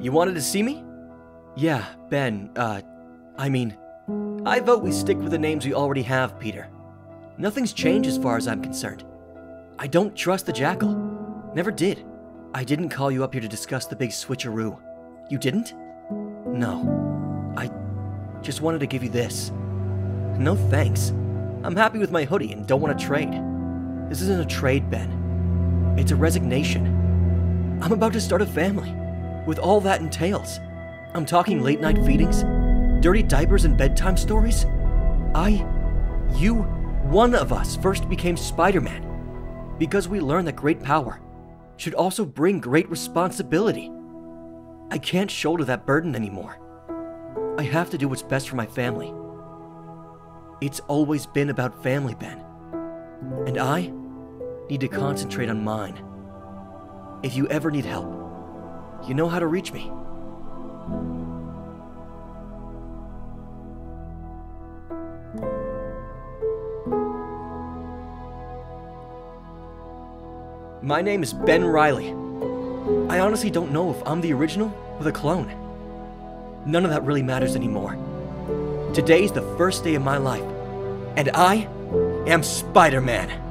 You wanted to see me? Yeah, Ben, uh, I mean, I vote we stick with the names we already have, Peter. Nothing's changed as far as I'm concerned. I don't trust the Jackal. Never did. I didn't call you up here to discuss the big switcheroo. You didn't? No. I just wanted to give you this. No thanks. I'm happy with my hoodie and don't want to trade. This isn't a trade, Ben. It's a resignation. I'm about to start a family, with all that entails. I'm talking late night feedings, dirty diapers, and bedtime stories. I, you, one of us first became Spider Man because we learned that great power should also bring great responsibility. I can't shoulder that burden anymore. I have to do what's best for my family. It's always been about family, Ben. And I need to concentrate on mine. If you ever need help, you know how to reach me. My name is Ben Reilly. I honestly don't know if I'm the original or the clone. None of that really matters anymore. Today's the first day of my life, and I am Spider Man.